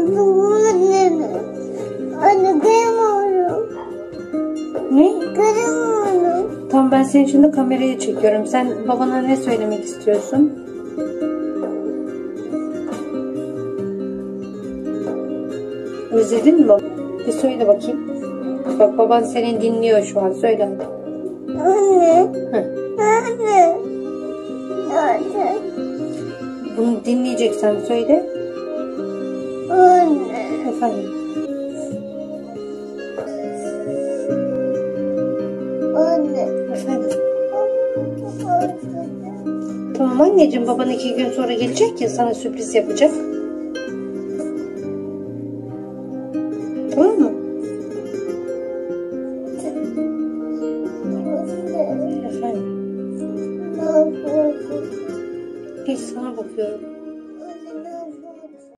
Anne. Anne kıyamıyorum. Ne? Kıyamıyorum. Tamam ben seni şimdi kameraya çekiyorum. Sen babana ne söylemek istiyorsun? Özledin mi baba? Bir söyle bakayım. Bak baban seni dinliyor şu an. Söyle. Anne. Hı. Anne. Anne. Bunu dinleyeceksen söyle. Efendim. Anne. Efendim. Tamam anneciğim baban iki gün sonra gelecek ya sana sürpriz yapacak. Tamam mı? Efendim. Geç sana bakıyorum.